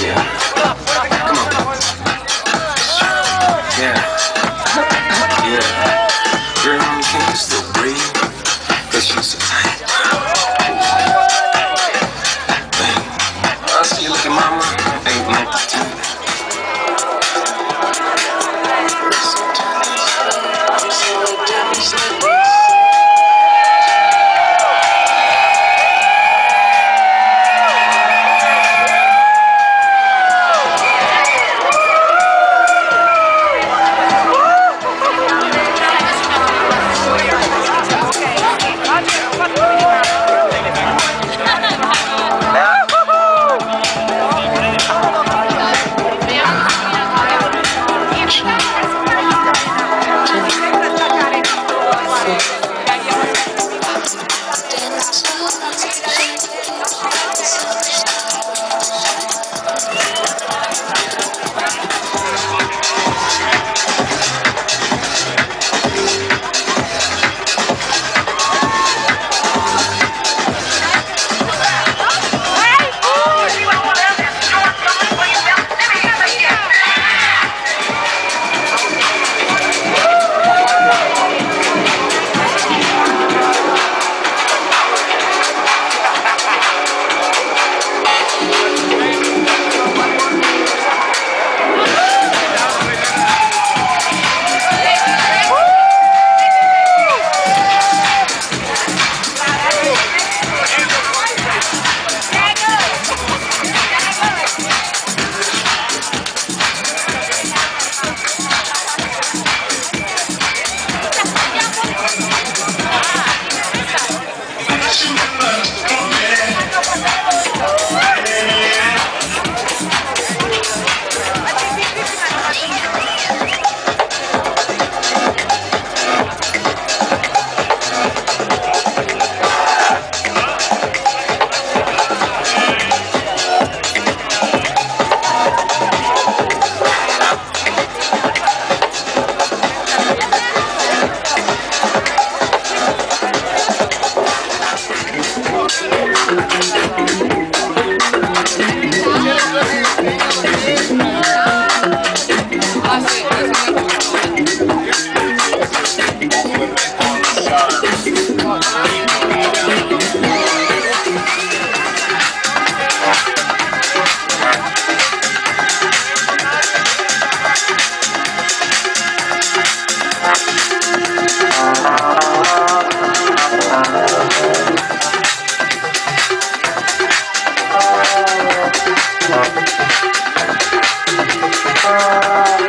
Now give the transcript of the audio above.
Yeah. Yeah. Your mom can't Thank you.